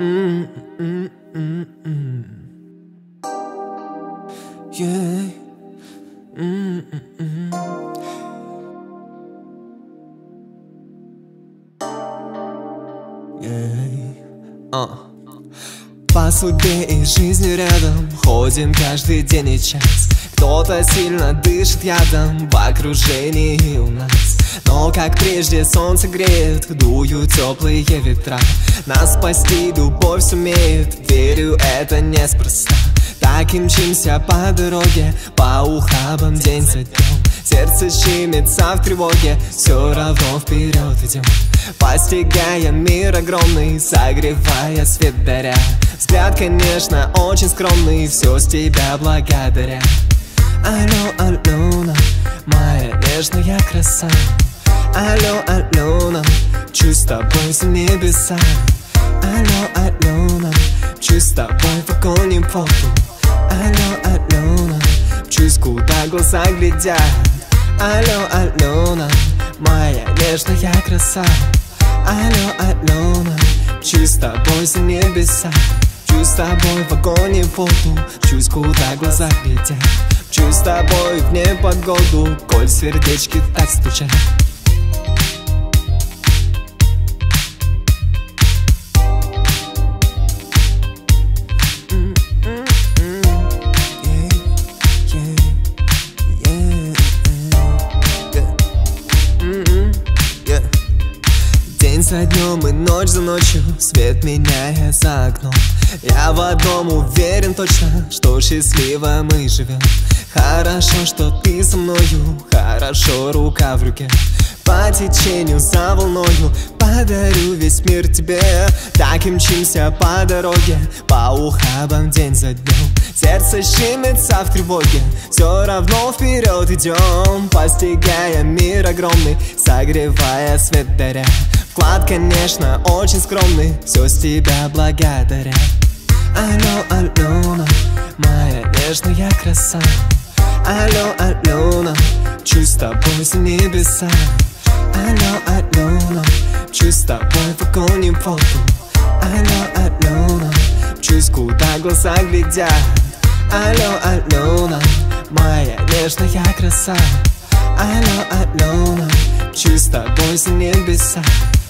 Uh. По судьбе и жизни рядом Ходим каждый день и час Кто-то сильно дышит ядом В окружении у нас. Но как прежде солнце греет Дуют теплые ветра. Нас спасти любовь сумеет Верю, это неспроста. Так и мчимся по дороге По ухабам день за днем. Сердце щемится в тревоге Все равно вперед идем Постигая мир огромный Согревая свет даря. Взгляд, конечно, очень скромный Все с тебя благодаря Алло, Алена, моя нежная краса. Алло, Алена, чусь с тобой за небеса. Алло, Алена, чусь с тобой в огонь воду. Алло, Алена, чусь куда глаза глядят. Алло, Алена, моя нежная краса. Алло, Алена, чусь с тобой за небеса. Чусь с тобой в огонь и воду. Чусь, куда глаза глядят Чусь с тобой в непогоду Коль сердечки так стучат за днем и ночь за ночью Свет меняя за окном. Я в одном уверен точно Что счастливо мы живем Хорошо, что ты со мною Хорошо, рука в руке. По течению за волною Подарю весь мир тебе. Так и мчимся по дороге По ухабам день за днем. Сердце щемится в тревоге Все равно вперед идем Постигая мир огромный Согревая свет даря. Вклад, конечно, очень скромный Все с тебя благодаря. Алло, Алена, моя нежная краса. Алло, Алена, чусь с тобой за небеса. Алло, Алена, чусь с тобой в и воду Алло, Алена, чусь куда глаза глядят Алло, Алена, моя нежная краса. Алло, Алена, чусь с тобой за небеса.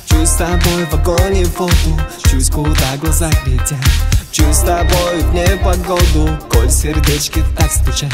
Чусь с тобой в и воду Чусь, куда глаза глядят. Чусь с тобой в непогоду Коль сердечки так стучат